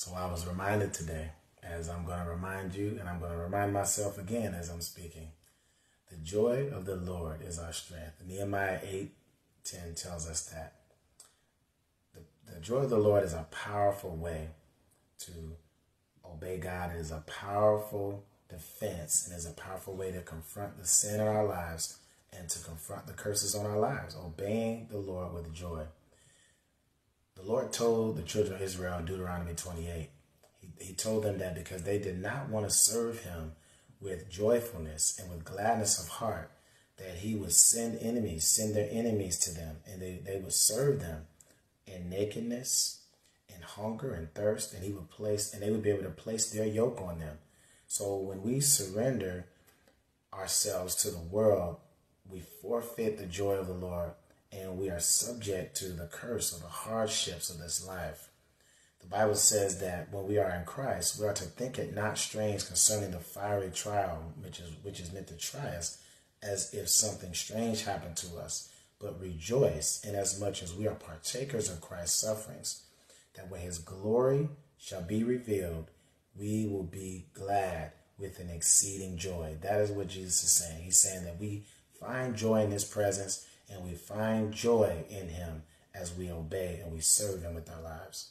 So I was reminded today, as I'm going to remind you, and I'm going to remind myself again as I'm speaking. The joy of the Lord is our strength. Nehemiah 8 10 tells us that. The, the joy of the Lord is a powerful way to obey God. It is a powerful defense and is a powerful way to confront the sin in our lives and to confront the curses on our lives, obeying the Lord with joy. Lord told the children of Israel in Deuteronomy 28, he, he told them that because they did not want to serve him with joyfulness and with gladness of heart, that he would send enemies, send their enemies to them, and they, they would serve them in nakedness, in hunger and thirst, and he would place, and they would be able to place their yoke on them. So when we surrender ourselves to the world, we forfeit the joy of the Lord and we are subject to the curse or the hardships of this life. The Bible says that when we are in Christ, we are to think it not strange concerning the fiery trial, which is which is meant to try us, as if something strange happened to us, but rejoice inasmuch as much as we are partakers of Christ's sufferings, that when his glory shall be revealed, we will be glad with an exceeding joy. That is what Jesus is saying. He's saying that we find joy in his presence and we find joy in him as we obey and we serve him with our lives.